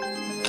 you